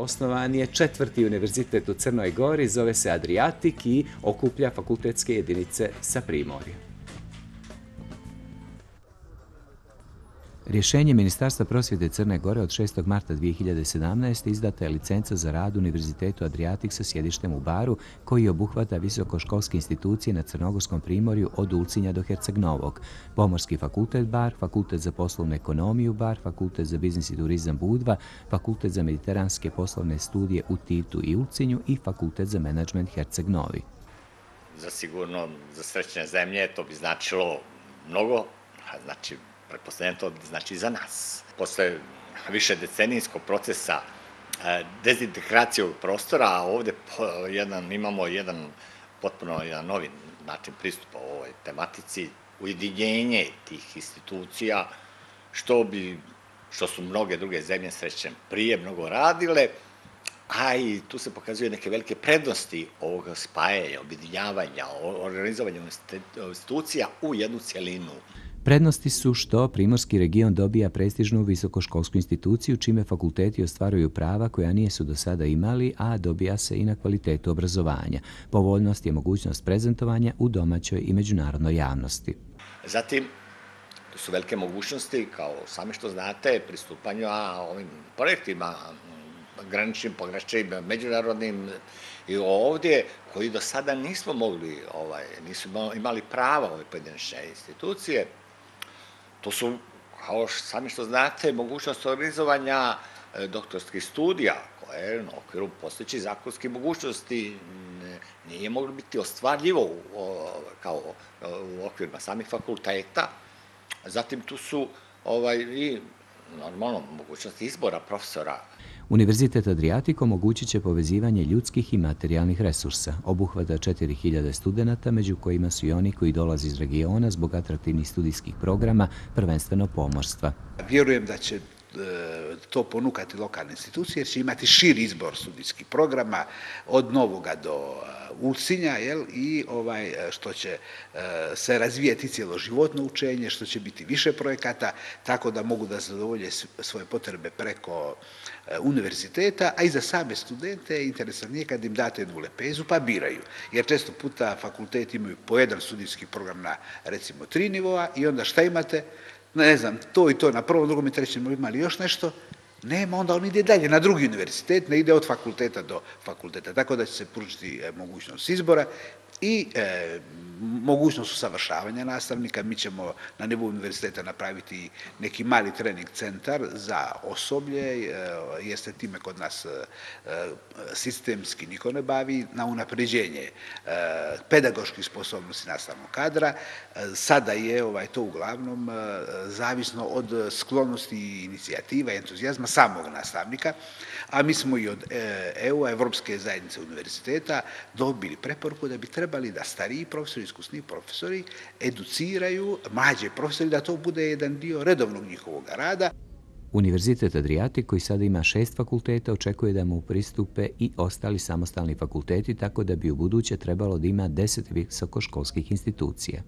Osnovan je četvrti univerzitet u Crnoj Gori, zove se Adriatik i okuplja fakultetske jedinice sa primorjem. Rješenje Ministarstva prosvjete Crne Gore od 6. marta 2017. izdata je licenca za rad Univerzitetu Adriatik sa sjedištem u Baru, koji obuhvata visokoškolske institucije na Crnogorskom primorju od Ulcinja do Herceg-Novog, Pomorski fakultet Bar, Fakultet za poslovnu ekonomiju Bar, Fakultet za biznis i turizam Budva, Fakultet za mediteranske poslovne studije u Titu i Ulcinju i Fakultet za menadžment Herceg-Novi. Za sigurno, za srećne zemlje to bi značilo mnogo, znači pretpostavljam to znači za nas. Posle više decenijskog procesa e, dezintegracije prostora, a ovde jedan, imamo jedan potpuno jedan novi način pristupa u ovoj tematici, ujedinjenje tih institucija, što bi, što su mnoge druge zemlje srećem prije mnogo radile, a i tu se pokazuje neke velike prednosti ovog spajanja, objedinjavanja, organizovanja institucija u jednu cijelinu. Prednosti su što Primorski region dobija prestižnu visokoškolsku instituciju, čime fakulteti ostvaruju prava koja nije su do sada imali, a dobija se i na kvalitetu obrazovanja. Povoljnost je mogućnost prezentovanja u domaćoj i međunarodnoj javnosti. Zatim, tu su velike mogućnosti, kao sami što znate, pristupanju ovim projektima graničnim, pograničnim, međunarodnim i ovdje, koji do sada nismo mogli, ovaj, nisu imali prava ove pojedinačne institucije, To su, kao sami što znate, mogućnost organizovanja e, doktorskih studija, koje na okviru postojeći zakonske mogućnosti nije moglo biti ostvarljivo kao u okvirima samih fakulteta. Zatim tu su ovaj, i normalno mogućnost izbora profesora Univerzitet Adriatik omogućit će povezivanje ljudskih i materijalnih resursa. Obuhvata 4000 studenta, među kojima su i oni koji dolaze iz regiona zbog atraktivnih studijskih programa, prvenstveno pomorstva. Vjerujem da će to ponukati lokalne institucije, jer će imati širi izbor studijskih programa od Novoga do Ulcinja, jel, i ovaj, što će se razvijeti cijelo životno učenje, što će biti više projekata, tako da mogu da zadovolje svoje potrebe preko univerziteta, a i za same studente je interesantnije kad im date jednu lepezu, pa biraju. Jer često puta fakulteti imaju po jedan studijski program na, recimo, tri nivoa i onda šta imate? не знам, тој и тој на прво, друго ми трече, имали још нешто, нема, онда он иде дајде на други универзитет, не иде од факултета до факултета, така да се пружи е, могуćност избора и mogućnost usavršavanja nastavnika. Mi ćemo na nivou univerziteta napraviti neki mali trening centar za osoblje, e, jeste time kod nas e, sistemski niko ne bavi, na unapređenje e, pedagoških sposobnosti nastavnog kadra. Sada je ovaj, to uglavnom zavisno od sklonosti inicijativa i entuzijazma samog nastavnika, a mi smo i od EU-a, Evropske zajednice univerziteta, dobili preporuku da bi trebali da stariji profesori, iskusni profesori, educiraju mlađe profesori, da to bude jedan dio redovnog njihovog rada. Univerzitet Adriatik, koji sada ima šest fakulteta, očekuje da mu pristupe i ostali samostalni fakulteti, tako da bi u buduće trebalo da ima deset visokoškolskih institucija.